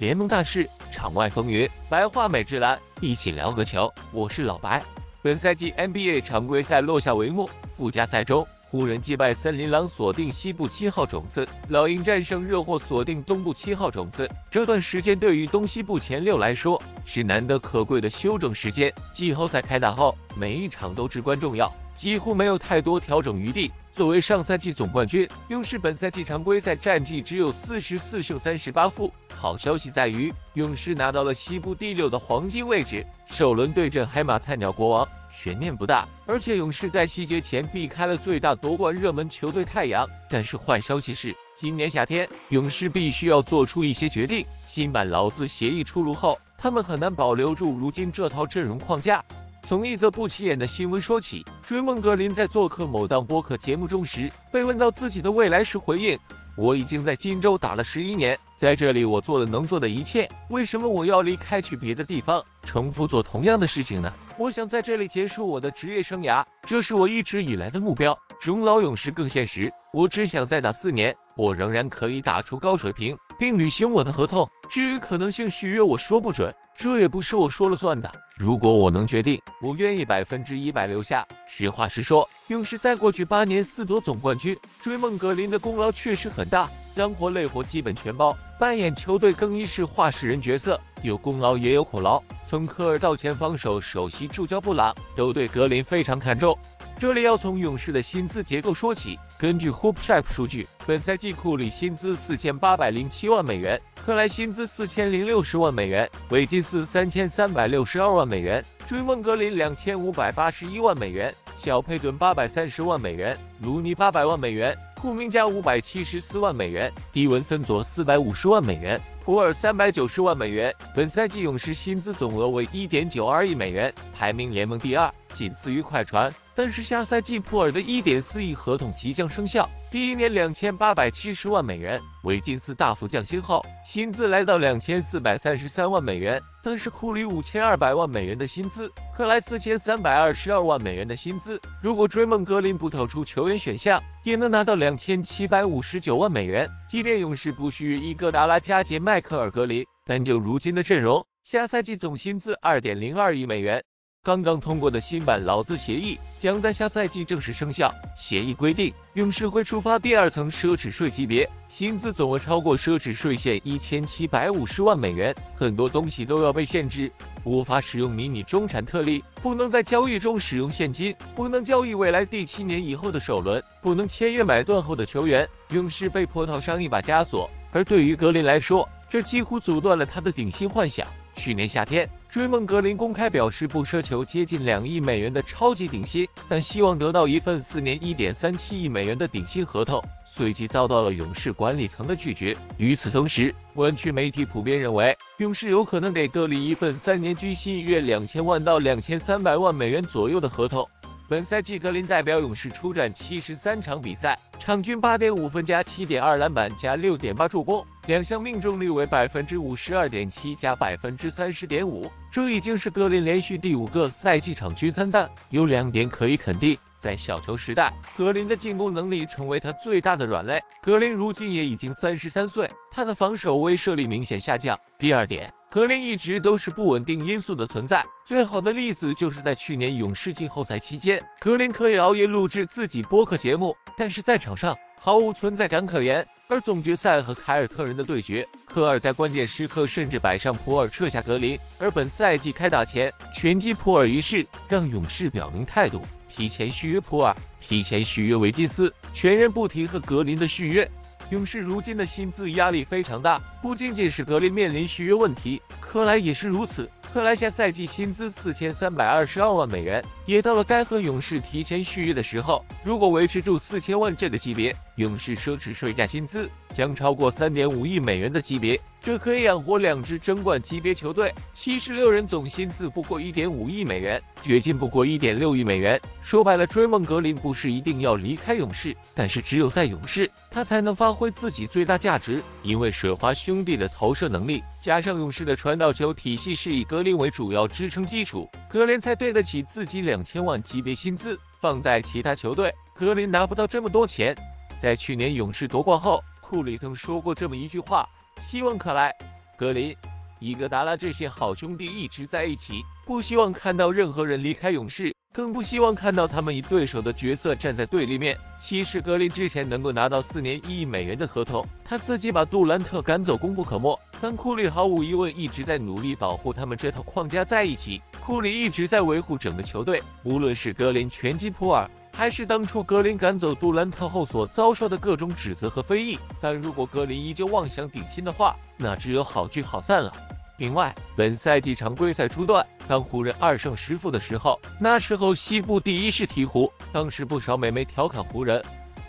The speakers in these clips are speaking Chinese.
联盟大事、场外风云、白话美职篮，一起聊个球。我是老白。本赛季 NBA 常规赛落下帷幕，附加赛中，湖人击败森林狼，锁定西部七号种子；老鹰战胜热火，锁定东部七号种子。这段时间对于东西部前六来说是难得可贵的休整时间。季后赛开打后，每一场都至关重要。几乎没有太多调整余地。作为上赛季总冠军，勇士本赛季常规赛战绩只有四十四胜三十八负。好消息在于，勇士拿到了西部第六的黄金位置，首轮对阵黑马菜鸟国王，悬念不大。而且勇士在西决前避开了最大夺冠热门球队太阳。但是坏消息是，今年夏天勇士必须要做出一些决定。新版劳资协议出炉后，他们很难保留住如今这套阵容框架。从一则不起眼的新闻说起，追梦格林在做客某档播客节目中时，被问到自己的未来时回应：“我已经在金州打了十一年，在这里我做了能做的一切，为什么我要离开去别的地方，重复做同样的事情呢？我想在这里结束我的职业生涯，这是我一直以来的目标。终老勇士更现实，我只想再打四年，我仍然可以打出高水平，并履行我的合同。至于可能性续约，我说不准。”这也不是我说了算的。如果我能决定，我愿意百分之一百留下。实话实说，勇士在过去八年四夺总冠军，追梦格林的功劳确实很大，脏活累活基本全包，扮演球队更衣室话事人角色，有功劳也有苦劳。从科尔到前防守首席助教布朗，都对格林非常看重。这里要从勇士的薪资结构说起。根据 Hoopshop 数据，本赛季库里薪资四千八百零七万美元，克莱薪资四千零六十万美元，韦金斯三千三百六十二万美元，追梦格林两千五百八十一万美元，小佩顿八百三十万美元，卢尼八百万美元，库明加五百七十四万美元，迪文森佐四百五十万美元。普尔三百九十万美元，本赛季勇士薪资总额为一点九二亿美元，排名联盟第二，仅次于快船。但是下赛季普尔的一点四亿合同即将生效。第一年两千八百七十万美元，维金斯大幅降薪后，薪资来到两千四百三十三万美元。但是库里五千二百万美元的薪资，克莱四千三百二十二万美元的薪资，如果追梦格林不投出球员选项，也能拿到两千七百五十九万美元。即便勇士不续约伊戈达拉加杰迈克尔格林，但就如今的阵容，下赛季总薪资二点零二亿美元。刚刚通过的新版劳资协议将在下赛季正式生效。协议规定，勇士会触发第二层奢侈税级别，薪资总额超过奢侈税线一千七百五十万美元，很多东西都要被限制，无法使用迷你中产特例，不能在交易中使用现金，不能交易未来第七年以后的首轮，不能签约买断后的球员。勇士被迫套上一把枷锁，而对于格林来说，这几乎阻断了他的顶薪幻想。去年夏天，追梦格林公开表示不奢求接近两亿美元的超级顶薪，但希望得到一份四年一点三七亿美元的顶薪合同，随即遭到了勇士管理层的拒绝。与此同时，湾区媒体普遍认为，勇士有可能给格林一份三年居薪约两千万到两千三百万美元左右的合同。本赛季，格林代表勇士出战七十三场比赛，场均八点五分加七点二篮板加六点八助攻，两项命中率为百分之五十二点七加百分之三十点五，这已经是格林连续第五个赛季场均三单。有两点可以肯定，在小球时代，格林的进攻能力成为他最大的软肋。格林如今也已经三十三岁，他的防守威慑力明显下降。第二点。格林一直都是不稳定因素的存在，最好的例子就是在去年勇士季后赛期间，格林可以熬夜录制自己播客节目，但是在场上毫无存在感可言。而总决赛和凯尔特人的对决，科尔在关键时刻甚至摆上普尔撤下格林，而本赛季开打前拳击普尔一事让勇士表明态度，提前续约普尔，提前续约维金斯，全然不提和格林的续约。勇士如今的薪资压力非常大，不仅仅是格林面临续约问题，克莱也是如此。克莱下赛季薪资四千三百二十二万美元，也到了该和勇士提前续约的时候。如果维持住四千万这个级别，勇士奢侈税价薪资将超过三点五亿美元的级别。这可以养活两支争冠级别球队，七十六人总薪资不过一点五亿美元，掘金不过一点六亿美元。说白了，追梦格林不是一定要离开勇士，但是只有在勇士，他才能发挥自己最大价值。因为水花兄弟的投射能力，加上勇士的传导球体系是一个格林为主要支撑基础，格林才对得起自己两千万级别薪资。放在其他球队，格林拿不到这么多钱。在去年勇士夺冠后，库里曾说过这么一句话。希望克莱格林、伊戈达拉这些好兄弟一直在一起，不希望看到任何人离开勇士。更不希望看到他们以对手的角色站在对立面。其实格林之前能够拿到四年一亿美元的合同，他自己把杜兰特赶走功不可没。但库里毫无疑问一直在努力保护他们这套框架在一起。库里一直在维护整个球队，无论是格林拳击普尔，还是当初格林赶走杜兰特后所遭受的各种指责和非议。但如果格林依旧妄想顶薪的话，那只有好聚好散了。另外，本赛季常规赛初段，当湖人二胜十负的时候，那时候西部第一是鹈鹕。当时不少美眉调侃湖人，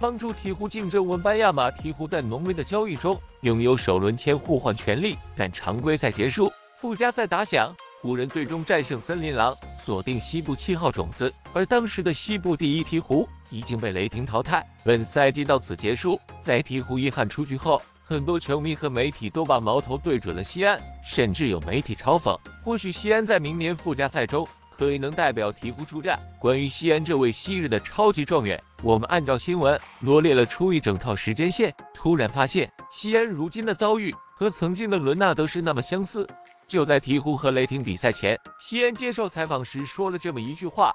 帮助鹈鹕竞争文班亚马。鹈鹕在浓眉的交易中拥有首轮签互换权利。但常规赛结束，附加赛打响，湖人最终战胜森林狼，锁定西部七号种子。而当时的西部第一鹈鹕已经被雷霆淘汰。本赛季到此结束，在鹈鹕遗憾出局后。很多球迷和媒体都把矛头对准了西安，甚至有媒体嘲讽，或许西安在明年附加赛中可以能代表鹈鹕出战。关于西安这位昔日的超级状元，我们按照新闻罗列了出一整套时间线，突然发现西安如今的遭遇和曾经的伦纳德是那么相似。就在鹈鹕和雷霆比赛前，西安接受采访时说了这么一句话。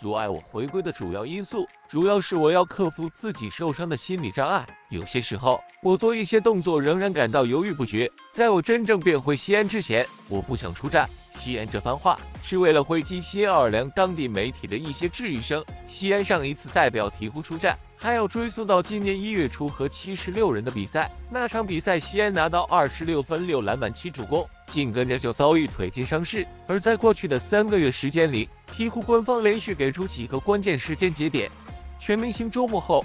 阻碍我回归的主要因素，主要是我要克服自己受伤的心理障碍。有些时候，我做一些动作仍然感到犹豫不决。在我真正变回西安之前，我不想出战。西安这番话是为了回击新奥尔良当地媒体的一些质疑声。西安上一次代表鹈鹕出战。还要追溯到今年一月初和七十六人的比赛，那场比赛西安拿到二十六分、六篮板、七助攻，紧跟着就遭遇腿筋伤势。而在过去的三个月时间里，鹈鹕官方连续给出几个关键时间节点：全明星周末后、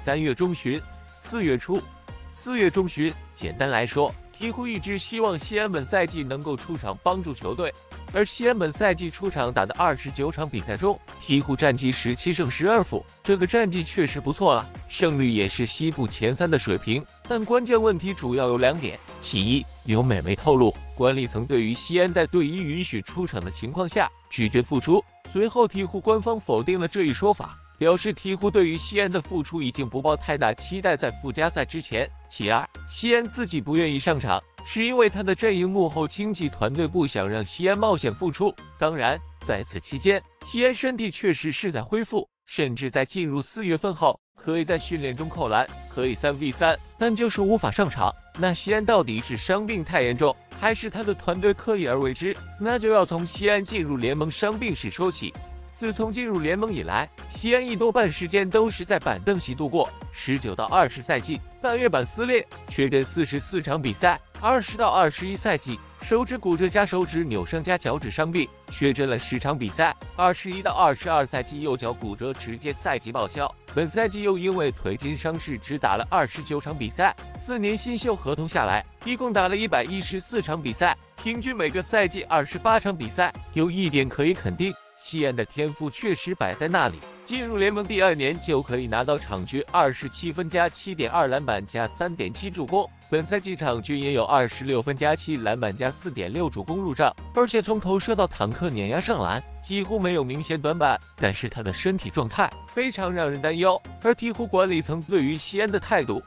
三月中旬、四月初、四月中旬。简单来说，鹈鹕一直希望西安本赛季能够出场帮助球队。而西安本赛季出场打的二十九场比赛中，鹈鹕战绩十七胜十二负，这个战绩确实不错了，胜率也是西部前三的水平。但关键问题主要有两点：其一，有美媒透露，管理层对于西安在队医允许出场的情况下拒绝复出。随后，鹈鹕官方否定了这一说法，表示鹈鹕对于西安的复出已经不抱太大期待，在附加赛之前。其二，西安自己不愿意上场。是因为他的阵营幕后经纪团队不想让西安冒险复出。当然，在此期间，西安身体确实是在恢复，甚至在进入四月份后，可以在训练中扣篮，可以三 v 三，但就是无法上场。那西安到底是伤病太严重，还是他的团队刻意而为之？那就要从西安进入联盟伤病史说起。自从进入联盟以来，西安一多半时间都是在板凳席度过。十九到二十赛季，半月板撕裂，缺阵四十四场比赛；二十到二十一赛季，手指骨折加手指扭伤加脚趾伤病，缺阵了十场比赛；二十一到二十二赛季，右脚骨折直接赛季报销。本赛季又因为腿筋伤势，只打了二十九场比赛。四年新秀合同下来，一共打了一百一十四场比赛，平均每个赛季二十八场比赛。有一点可以肯定。西安的天赋确实摆在那里，进入联盟第二年就可以拿到场均二十七分加七点二篮板加三点七助攻，本赛季场均也有二十六分加七篮板加四点六助攻入账，而且从投射到坦克碾压上篮几乎没有明显短板。但是他的身体状态非常让人担忧，而鹈鹕管理层对于西安的态度，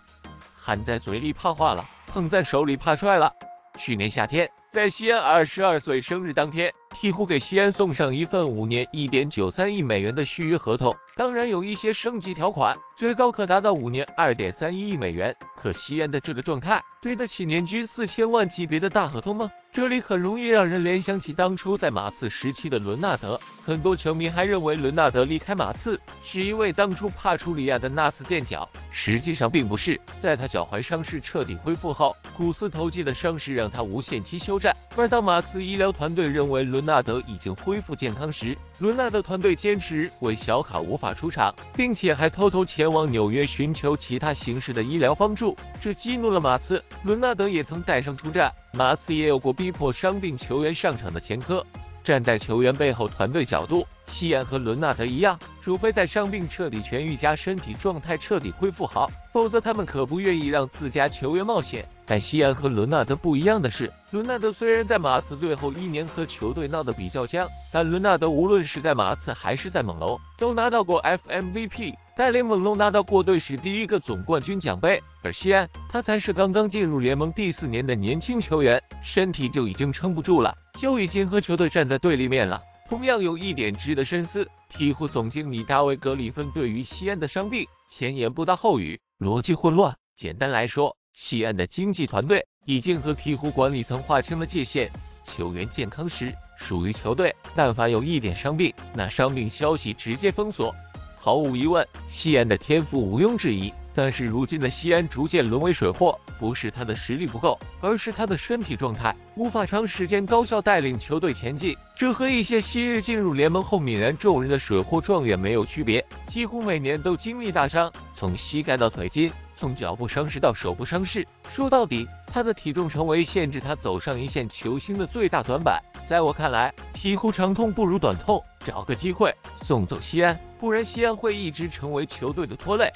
含在嘴里怕化了，捧在手里怕摔了。去年夏天，在西安二十二岁生日当天。鹈鹕给西安送上一份五年一点九三亿美元的续约合同，当然有一些升级条款，最高可达到五年二点三一亿美元。可西安的这个状态，对得起年均四千万级别的大合同吗？这里很容易让人联想起当初在马刺时期的伦纳德。很多球迷还认为伦纳德离开马刺是因为当初帕楚里亚的那次垫脚，实际上并不是。在他脚踝伤势彻底恢复后，股四头肌的伤势让他无限期休战。而当马刺医疗团队认为伦纳德已经恢复健康时，伦纳德团队坚持为小卡无法出场，并且还偷偷前往纽约寻求其他形式的医疗帮助，这激怒了马刺。伦纳德也曾带伤出战，马刺也有过逼迫伤病球员上场的前科。站在球员背后团队角度，西安和伦纳德一样，除非在伤病彻底痊愈加身体状态彻底恢复好，否则他们可不愿意让自家球员冒险。但西安和伦纳德不一样的是，伦纳德虽然在马刺最后一年和球队闹得比较僵，但伦纳德无论是在马刺还是在猛龙，都拿到过 FMVP。带领猛龙拿到过队史第一个总冠军奖杯。而西安，他才是刚刚进入联盟第四年的年轻球员，身体就已经撑不住了，就已经和球队站在对立面了。同样有一点值得深思，鹈鹕总经理大卫·格里芬对于西安的伤病前言不搭后语，逻辑混乱。简单来说，西安的经济团队已经和鹈鹕管理层划清了界限，球员健康时属于球队，但凡有一点伤病，那伤病消息直接封锁。毫无疑问，西安的天赋毋庸置疑。但是如今的西安逐渐沦为水货，不是他的实力不够，而是他的身体状态无法长时间高效带领球队前进。这和一些昔日进入联盟后泯然众人的水货状元没有区别，几乎每年都经历大伤，从膝盖到腿筋，从脚部伤势到手部伤势。说到底，他的体重成为限制他走上一线球星的最大短板。在我看来，鹈鹕长痛不如短痛，找个机会送走西安，不然西安会一直成为球队的拖累。